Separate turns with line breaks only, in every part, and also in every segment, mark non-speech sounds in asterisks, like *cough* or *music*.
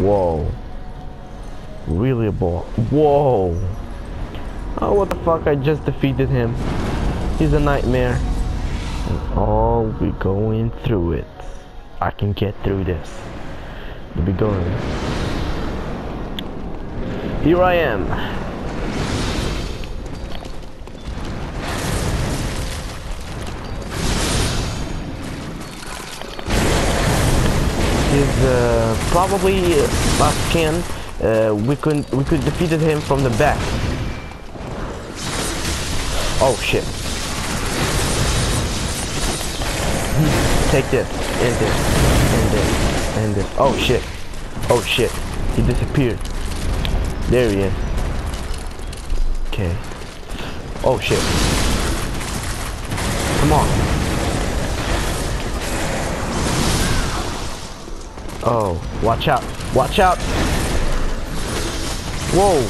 Whoa. Really a ball. Whoa. Oh, what the fuck? I just defeated him. He's a nightmare. And all we going through it. I can get through this. We'll be going. Here I am. He's uh, probably last can. Uh, we could we could defeated him from the back. Oh shit. Take this, and this, and this, and this. Oh shit. Oh shit. He disappeared. There he is. Okay. Oh shit. Come on. Oh, watch out. Watch out. Whoa.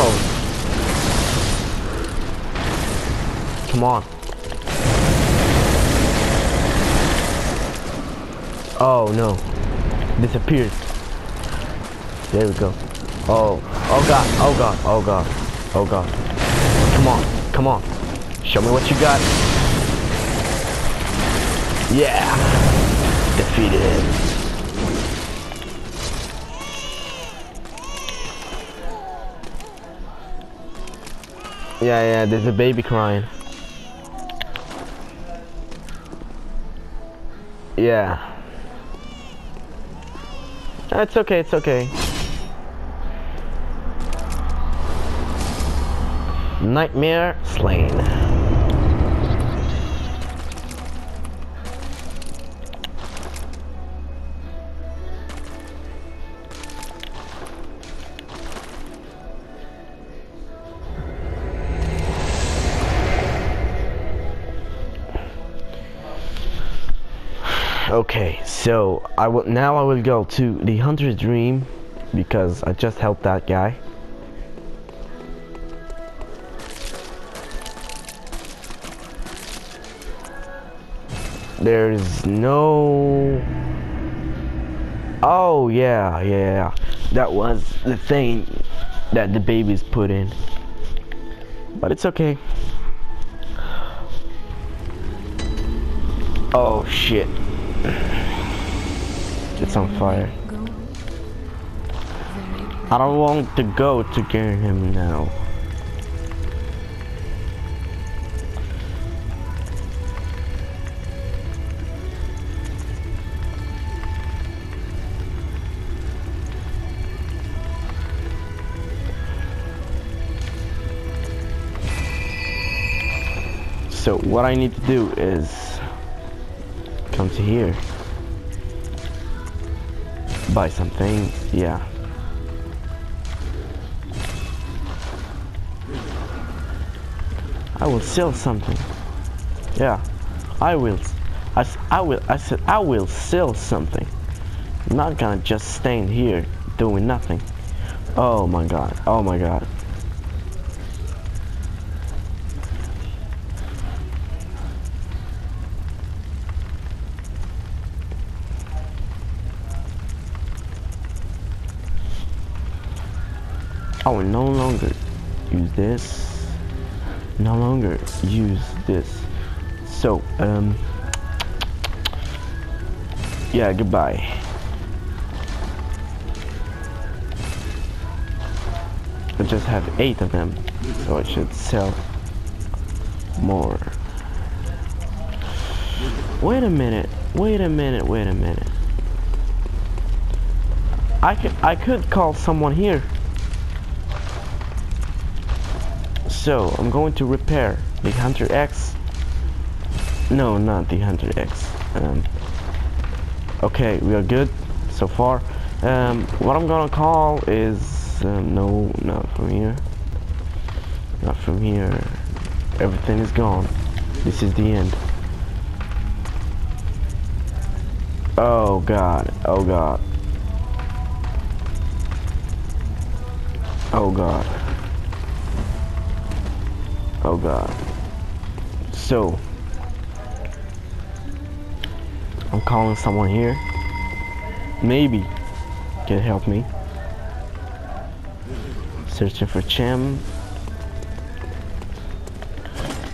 Oh. Come on. Oh no. Disappeared. There we go. Oh. Oh god. Oh god. Oh god. Oh god. Come on. Come on. Show me what you got. Yeah. Defeated him. Yeah, yeah, there's a baby crying. Yeah. It's okay, it's okay. Nightmare slain. Okay, so I will now I will go to the Hunter's Dream because I just helped that guy. There's no Oh yeah, yeah. That was the thing that the babies put in. But it's okay. Oh shit. It's on fire. I don't want to go to get him now. So what I need to do is come to here. Buy something yeah. I will sell something. Yeah I will. I, I will I said I will sell something. I'm not gonna just stand here doing nothing. Oh my god oh my god I will no longer use this. No longer use this. So, um, yeah, goodbye. I just have eight of them, so I should sell more. Wait a minute, wait a minute, wait a minute. I could, I could call someone here. So, I'm going to repair the Hunter Axe. No, not the Hunter Axe. Um, okay, we are good so far. Um, what I'm gonna call is... Um, no, not from here. Not from here. Everything is gone. This is the end. Oh god. Oh god. Oh god. Oh god. So I'm calling someone here. Maybe can help me. Searching for Chem.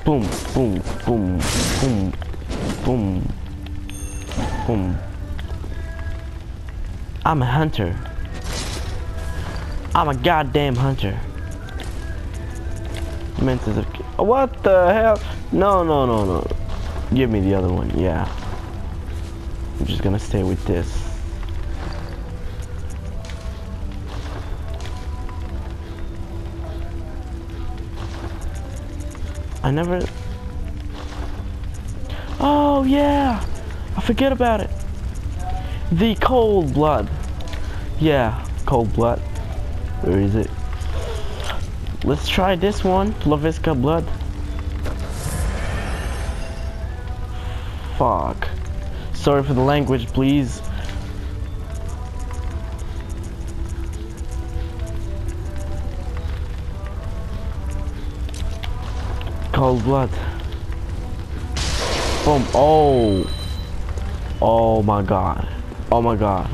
Boom, boom, boom, boom, boom, boom. I'm a hunter. I'm a goddamn hunter. What the hell? No, no, no, no. Give me the other one. Yeah. I'm just gonna stay with this. I never... Oh, yeah! I forget about it. The cold blood. Yeah, cold blood. Where is it? Let's try this one. Lavisca blood. Fuck. Sorry for the language, please. Cold blood. Boom. Oh. Oh my god. Oh my god.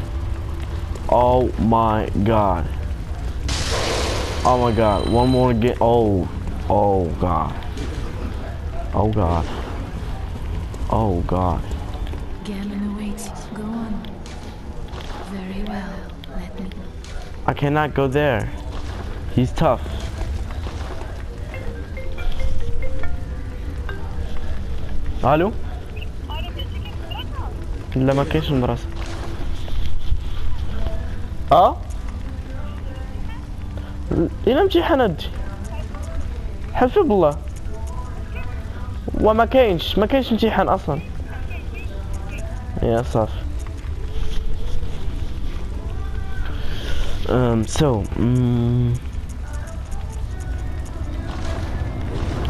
Oh my god. Oh my god. One more again. Oh. Oh god. Oh god. Oh god.
Gammon awaits. Go on. Very well. Let me.
I cannot go there. He's tough. الو لا ما كاينش المدرسة اه إلى امتحان ادي حلف بالله وما كاينش ما كاينش امتحان أصلا. يا صافي Um, so, mm,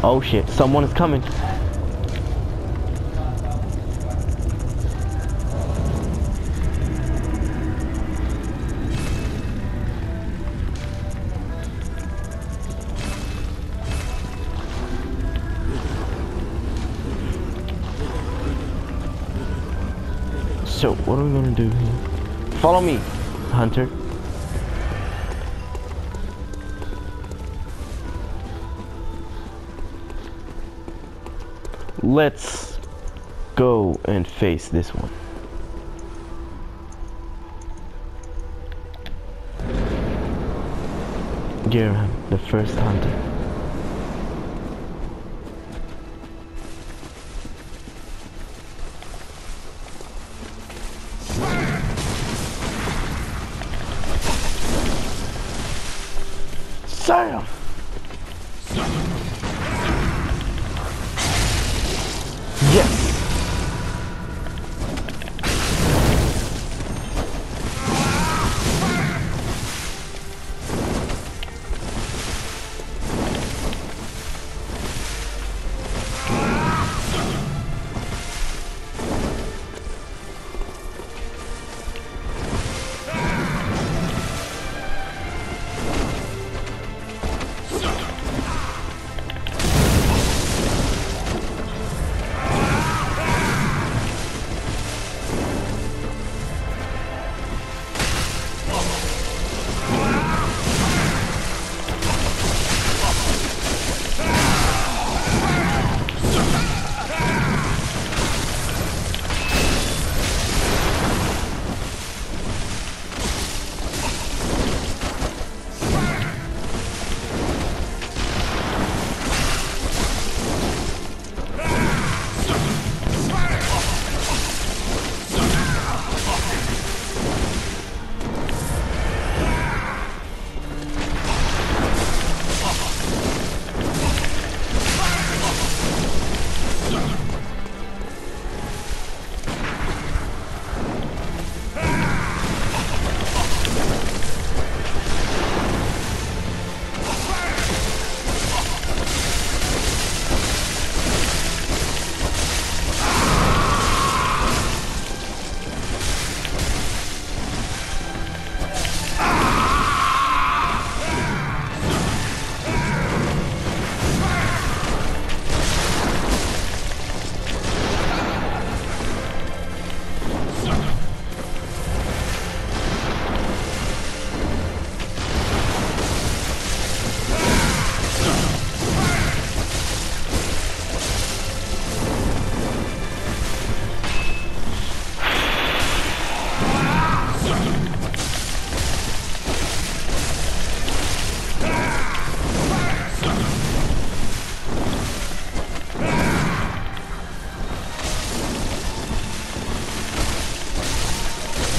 oh shit, someone is coming. So, what are we gonna do here? Follow me, Hunter. Let's go and face this one. Gehrman, the first hunter. Sam!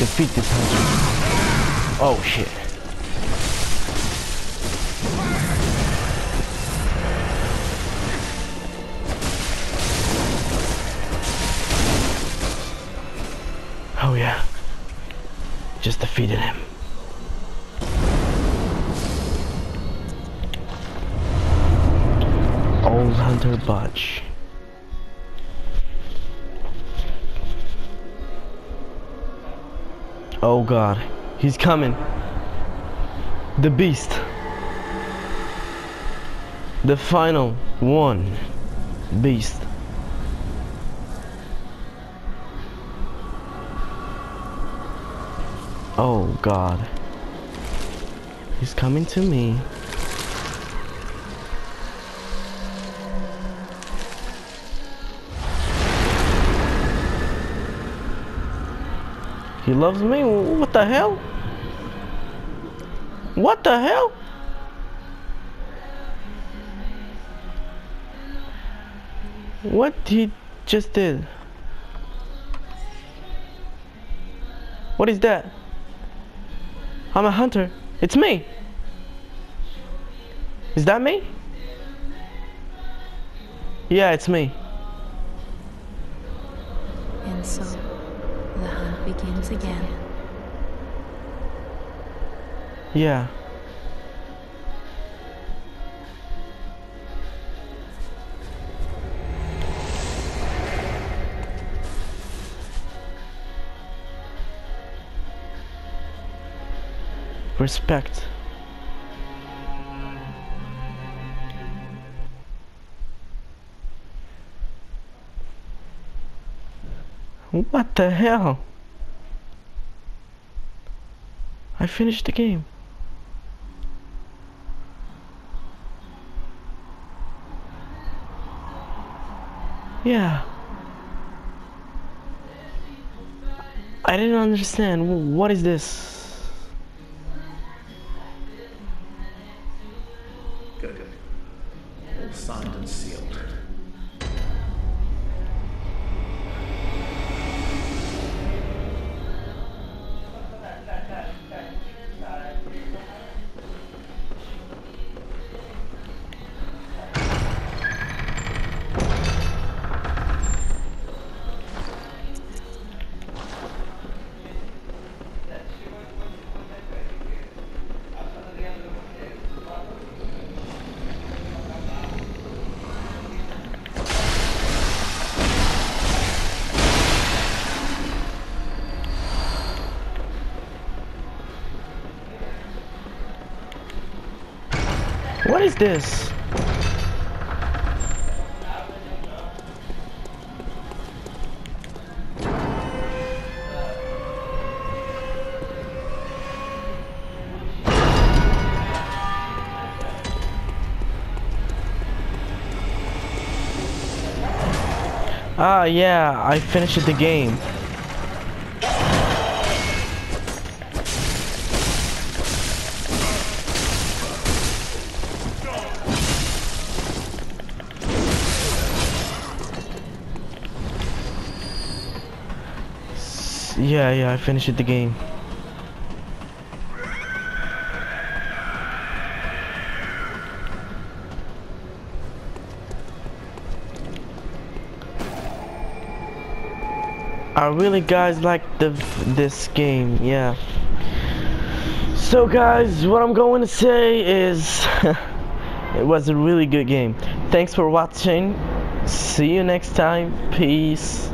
Defeat this hunter. Oh shit. Oh yeah. Just defeated him. Old Hunter Butch. Oh god. He's coming. The beast. The final one. Beast. Oh god. He's coming to me. He loves me? What the hell? What the hell? What he just did? What is that? I'm a hunter. It's me. Is that me? Yeah, it's me.
And so, begins again.
Yeah. Respect. What the hell? I finished the game. Yeah. I didn't understand. What is this?
Good, good. All signed and sealed.
What is this? Ah, yeah, I finished the game. Yeah, yeah, I finished the game. I really guys like the this game, yeah. So guys, what I'm going to say is *laughs* it was a really good game. Thanks for watching. See you next time. Peace.